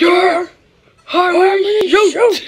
Victor! shoot. shoot!